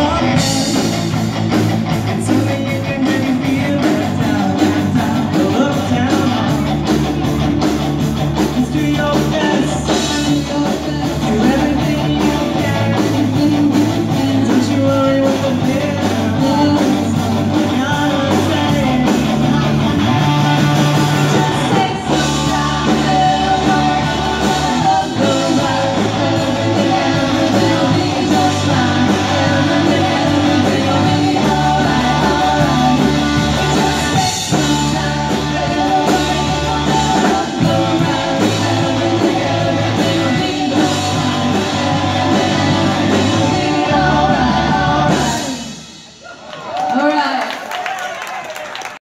my